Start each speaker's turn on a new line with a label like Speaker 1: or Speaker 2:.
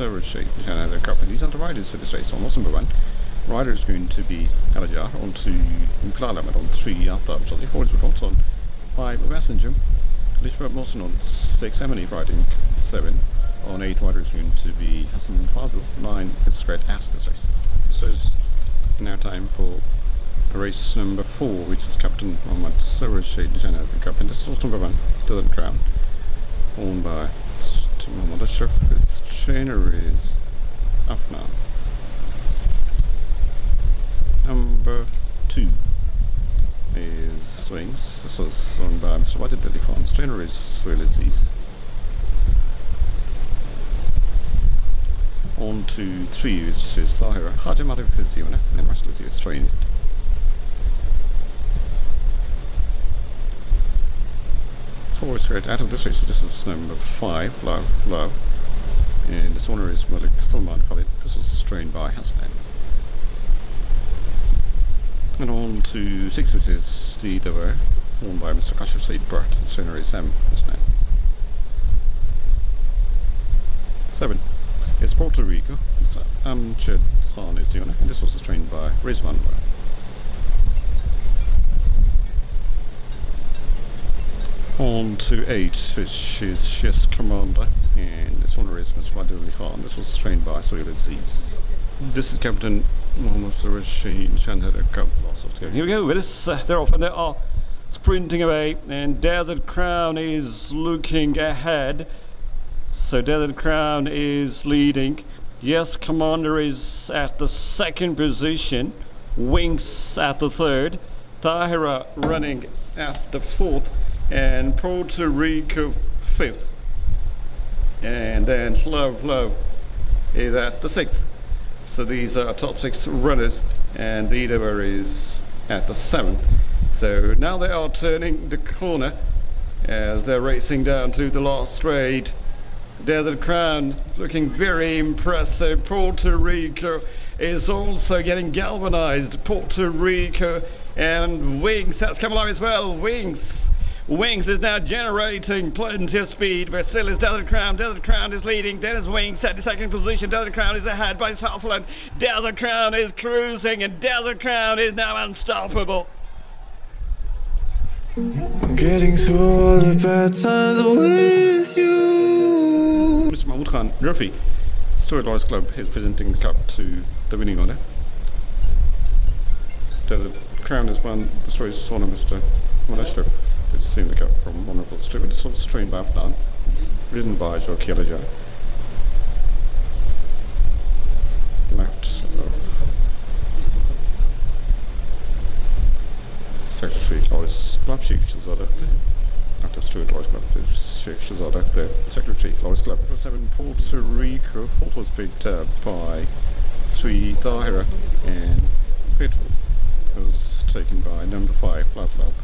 Speaker 1: Montserrat another couple. These are the riders for this race. On number one, rider is going to be Elajar on to Implalamet on three after so the forwards were on five Messenger. Lisbeth Wilson on six, Emily riding seven. On eight, rider is going to be Hassan Fazil. Nine is spread after this race. So it's now time for race number four, which is Captain Mohammed Sarashid Jannah Cup. And this is also number one, Desert Crown, owned by Mohammed Ashraf. Its trainer is Afnan. Number two is Swings. Was owned by Mr. Wajid Delhi Khan's trainer is Suhail Aziz. On to three is Sahira. Haja Matif Fiziona and Rashid Aziz trained. Forward straight out of this race, this is number five, low, low. And this one is Malik Salman Khalid. This was trained by Hassan. And on to six, which is the Dover, owned by Mr. Kashif Said Burt. The owner is M. Hassan. Seven is Puerto Rico. Mr. Amjad Khan is the owner. And this was trained by Rizwan. On to 8, which is Chess Commander, and this one is Mr. Wadili Khan. This was trained by Suhail Aziz. This is Captain Mohammed Sarashi Chandra Cup. Here we go, this, uh, they're off and they are sprinting away, and Desert Crown is looking ahead. So Desert Crown is leading. Yes, Commander is at the second position. Wings at the third. Tahira running at the fourth and Puerto Rico fifth. And then Love Love is at the sixth. So these are top six runners, and Edover is at the seventh. So now they are turning the corner as they're racing down to the last straight. Desert Crown looking very impressive. Puerto Rico is also getting galvanized. Puerto Rico and Wings, that's coming along as well. Wings Wings is now generating plenty of speed, but still is Desert Crown. Desert Crown is leading. Dennis Wings at the second position. Desert Crown is ahead by Southland. Desert Crown is cruising, and Desert Crown is now unstoppable.
Speaker 2: I'm getting through all the bad times with you.
Speaker 1: Mr. Mahmoud Khan, Ruffy, Stuart Lawyers Club is presenting the cup to the winning owner. Desert Crown has won the race on Mr. Soon to go from Honourable Street. It's sort of stream Bafnan, ridden by Joe Joaquin Left of Secretary Lois Club, Sheikh Shazada. Left of Stuart Lois Club is Sheikh Shazada, Secretary Lois Club. For 7 Puerto Rico, Fort was by three Tahira and Pitbull was taken by number 5, Love Love.